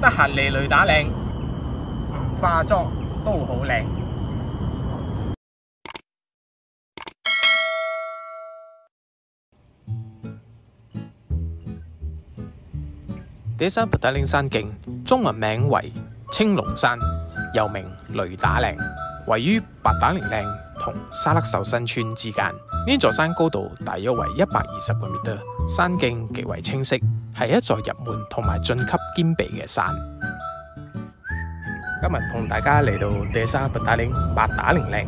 得閒嚟雷打嶺，唔化妝都好靚。呢山白打嶺山徑，中文名為青龍山，又名雷打嶺，位於八打嶺嶺同沙甩手新村之間。呢座山高度大約為一百二十個米，山徑極為清晰，係一座入門同埋晉級兼備嘅山。今日同大家嚟到地山拔打嶺八打嶺嶺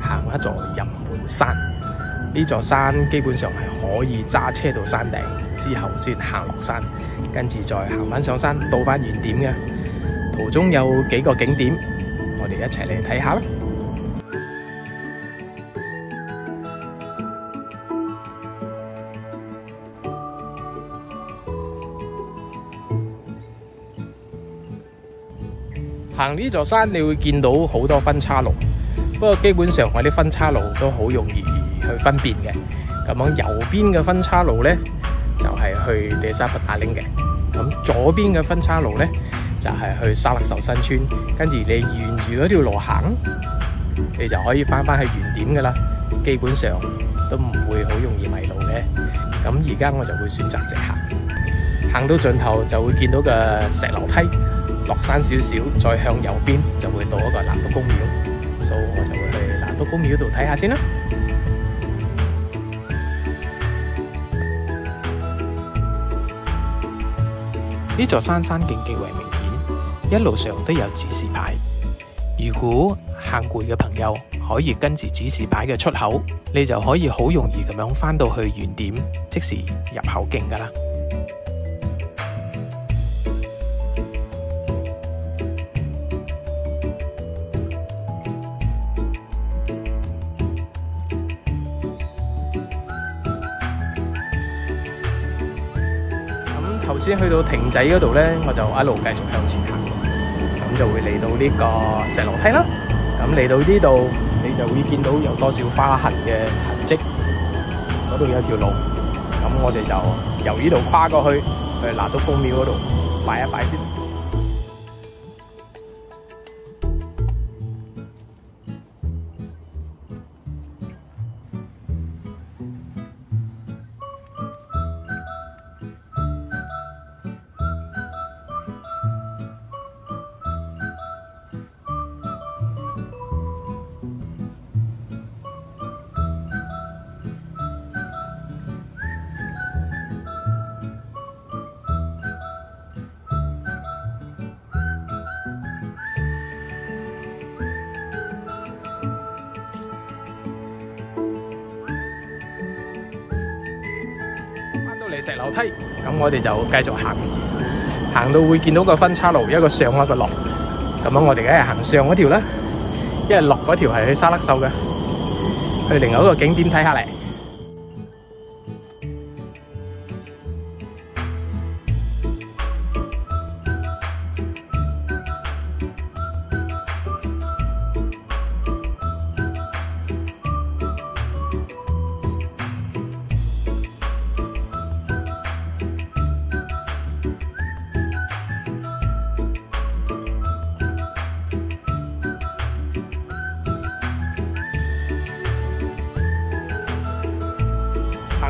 行一座入門山。呢座山基本上係可以揸車到山頂，之後先行落山，跟住再行翻上山到翻原點嘅。途中有幾個景點，我哋一齊嚟睇下啦。行呢座山，你會見到好多分岔路，不過基本上我啲分岔路都好容易去分辨嘅。咁样右邊嘅分岔路呢，就係去地沙拔打嶺嘅，咁左邊嘅分岔路呢，就係去沙勒壽新村。跟住你沿住嗰條路行，你就可以翻返去原點噶啦。基本上都唔會好容易迷路嘅。咁而家我就會選擇直行，行到盡頭就會見到個石樓梯。落山少少，再向右邊就會到一個南都公庙，所以我就會去南都公庙度睇下先啦。呢座山山徑極為明顯，一路上都有指示牌。如果行攰嘅朋友可以跟住指示牌嘅出口，你就可以好容易咁樣返到去原點，即时入口徑㗎喇。先去到亭仔嗰度咧，我就一路繼續向前行，咁就會嚟到呢個石樓梯啦。咁嚟到呢度，你就會見到有多少花痕嘅痕跡，嗰度有條路，咁我哋就由呢度跨過去，去拿督公廟嗰度拜一拜先。嚟石樓梯，咁我哋就繼續行，行到會見到個分岔路，一個上一個落，咁我哋梗係行上嗰條啦，因為落嗰條係去沙甩秀嘅，去另外一個景點睇下嚟。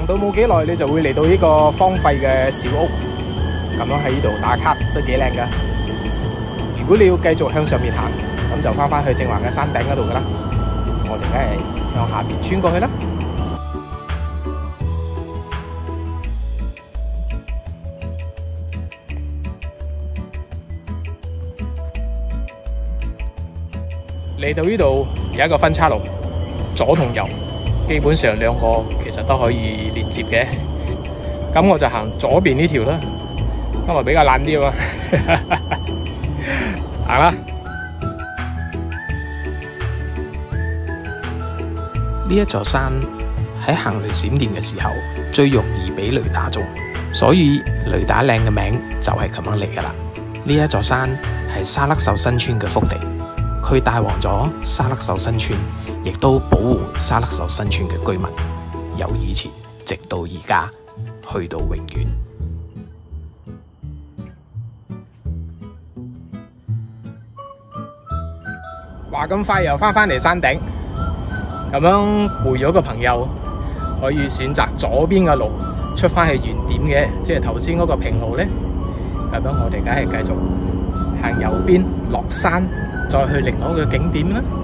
行到冇幾耐，你就會嚟到呢個荒廢嘅小屋，咁樣喺呢度打卡都幾靚噶。如果你要繼續向上面行，咁就翻返去正話嘅山頂嗰度噶啦。我哋梗係向下邊穿過去啦。嚟到呢度有一個分岔路，左同右。基本上兩個實都可以連接嘅，咁我就行左邊呢條啦，因為比較爛啲喎，行啦。呢一座山喺行雷閃電嘅時候最容易俾雷打中，所以雷打嶺嘅名就係咁樣嚟噶啦。呢一座山係沙勒秀新村嘅福地，佢帶旺咗沙勒秀新村。亦都保護沙勒秀新村嘅居民，由以前直到而家去到永远。话咁快又返返嚟山顶咁样攰咗嘅朋友可以选择左边嘅路出返去原点嘅即系头先嗰个平路咧咁样我哋梗系继续行右边落山再去另外一个景点啦。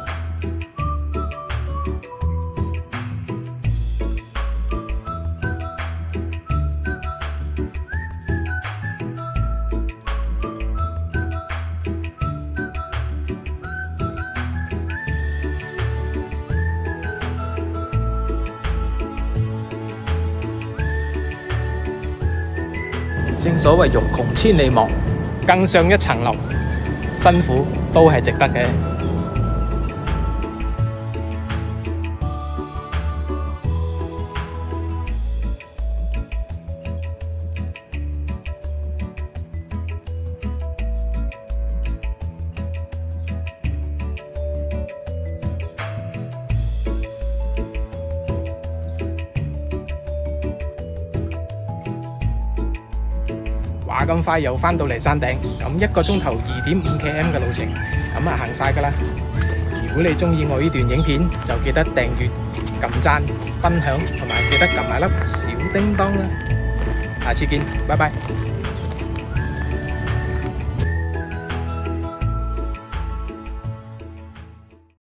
正所谓欲穷千里目，更上一层楼，辛苦都係值得嘅。咁快又翻到嚟山顶，咁一个钟头二点五 km 嘅路程，咁啊行晒噶啦。如果你中意我呢段影片，就记得订阅、揿赞、分享，同埋记得揿埋粒小叮当啦。下次见，拜拜。